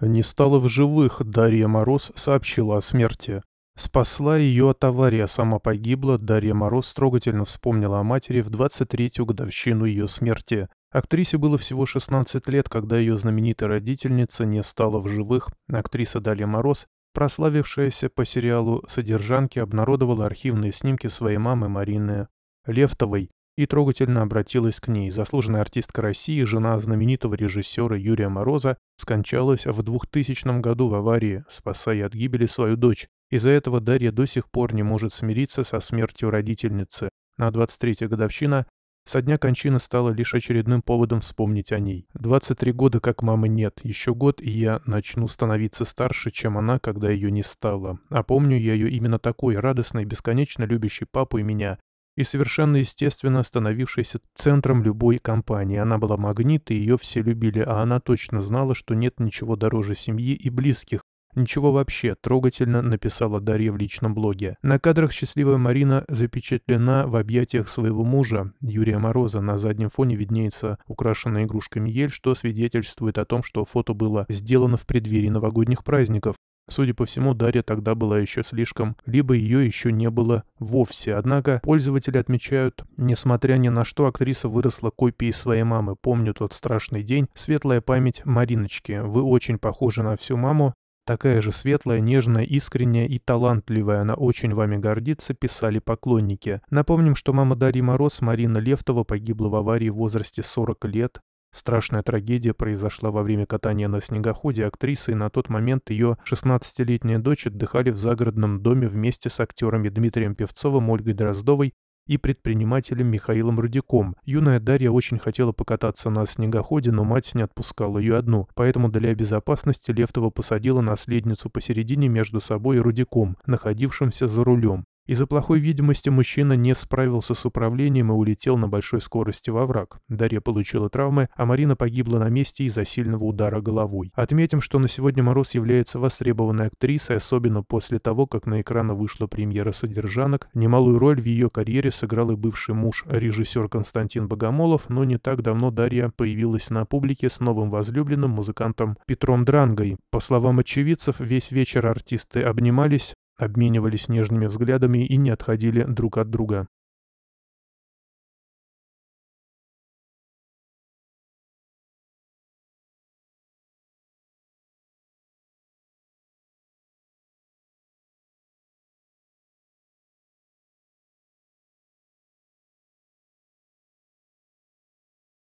Не стало в живых, Дарья Мороз сообщила о смерти. Спасла ее от аварии, а сама погибла. Дарья Мороз трогательно вспомнила о матери в 23-ю годовщину ее смерти. Актрисе было всего 16 лет, когда ее знаменитая родительница не стала в живых. Актриса Дарья Мороз, прославившаяся по сериалу «Содержанки», обнародовала архивные снимки своей мамы Марины Левтовой и трогательно обратилась к ней. Заслуженная артистка России, жена знаменитого режиссера Юрия Мороза, скончалась в 2000 году в аварии, спасая от гибели свою дочь. Из-за этого Дарья до сих пор не может смириться со смертью родительницы. На 23-я годовщина со дня кончины стало лишь очередным поводом вспомнить о ней. 23 года как мамы нет, еще год, и я начну становиться старше, чем она, когда ее не стало. А помню я ее именно такой, радостной, бесконечно любящей папу и меня, и совершенно естественно становившейся центром любой компании. Она была магнит, и ее все любили, а она точно знала, что нет ничего дороже семьи и близких, Ничего вообще, трогательно написала Дарья в личном блоге. На кадрах счастливая Марина запечатлена в объятиях своего мужа, Юрия Мороза. На заднем фоне виднеется украшенная игрушками ель, что свидетельствует о том, что фото было сделано в преддверии новогодних праздников. Судя по всему, Дарья тогда была еще слишком, либо ее еще не было вовсе. Однако пользователи отмечают, несмотря ни на что, актриса выросла копией своей мамы. Помню тот страшный день. Светлая память Мариночки. Вы очень похожи на всю маму. Такая же светлая, нежная, искренняя и талантливая, она очень вами гордится, писали поклонники. Напомним, что мама Дарьи Мороз, Марина Левтова, погибла в аварии в возрасте 40 лет. Страшная трагедия произошла во время катания на снегоходе актрисы, и на тот момент ее 16-летняя дочь отдыхали в загородном доме вместе с актерами Дмитрием Певцовым, Ольгой Дроздовой и предпринимателем Михаилом Рудяком. Юная Дарья очень хотела покататься на снегоходе, но мать не отпускала ее одну, поэтому для безопасности Левтова посадила наследницу посередине между собой и Рудяком, находившимся за рулем. Из-за плохой видимости мужчина не справился с управлением и улетел на большой скорости во враг. Дарья получила травмы, а Марина погибла на месте из-за сильного удара головой. Отметим, что на сегодня Мороз является востребованной актрисой, особенно после того, как на экраны вышла премьера «Содержанок». Немалую роль в ее карьере сыграл и бывший муж, режиссер Константин Богомолов, но не так давно Дарья появилась на публике с новым возлюбленным музыкантом Петром Дрангой. По словам очевидцев, весь вечер артисты обнимались, обменивались нежными взглядами и не отходили друг от друга.